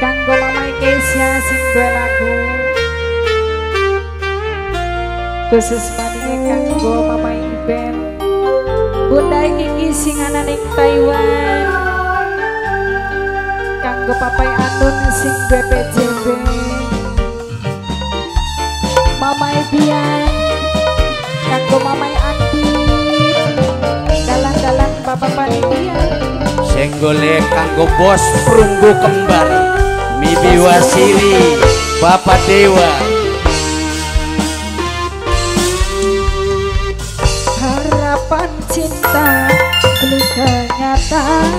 Kanggo mamae Kesia sing duwe lagu khusus paninge kanggo mamae Iben Bunda Kiki sing ana ning Taiwan. Kanggo papai Atun sing BPJB mamae Bian. Jenggole kanggo bos perunggu kembar. Mibi Wasili Bapak Dewa. Harapan cinta Beli kenyataan.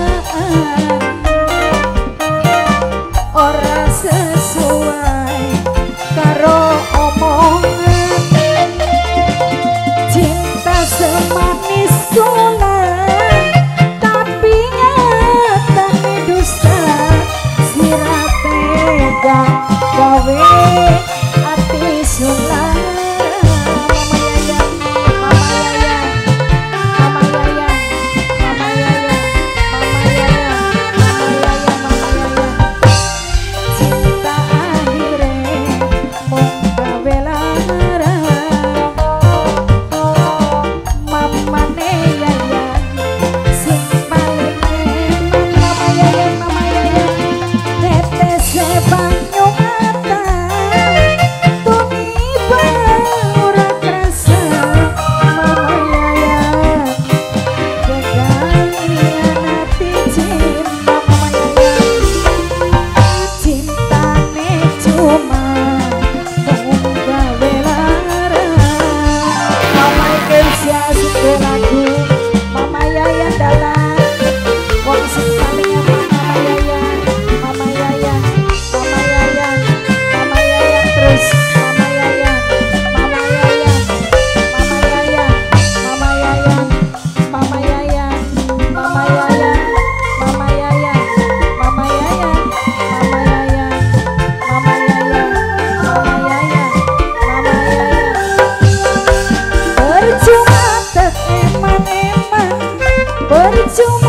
to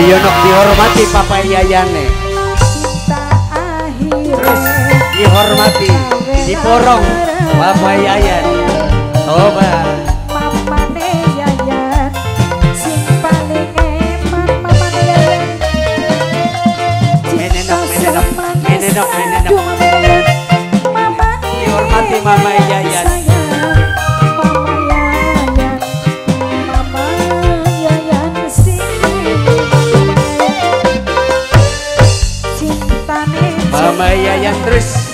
Ayo nok dihormati Papa Yayane. Terus dihormati, diporong Papa Yayan. Coba. Menenok, menenok, menenok, menenok. Dihormati Mama Yayan. Mama Yayan terus.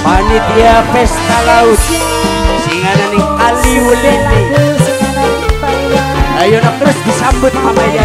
Panitia Pesta Laut. Singanan ning Aliulene Ayo nak terus disambut Mama Yayan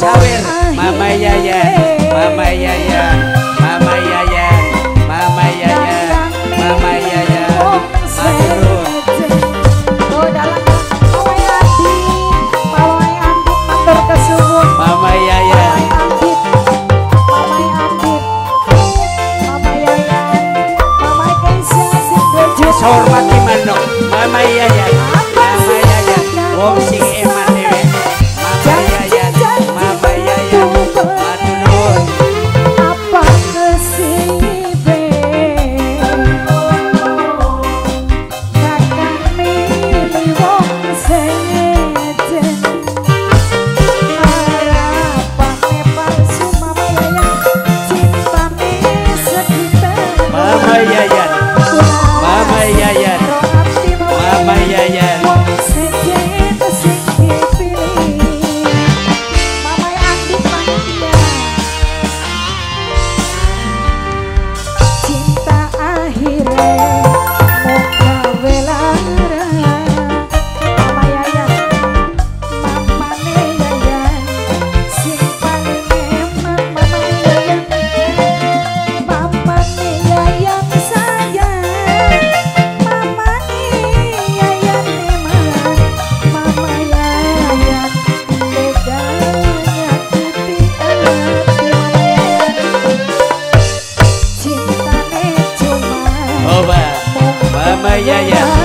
sawer mama yaya mama yaya mama yaya mama yaya mama yaya maturun mama yaya hormati mandok mama yaya mama yaya wong sing Oba. Mama Yaya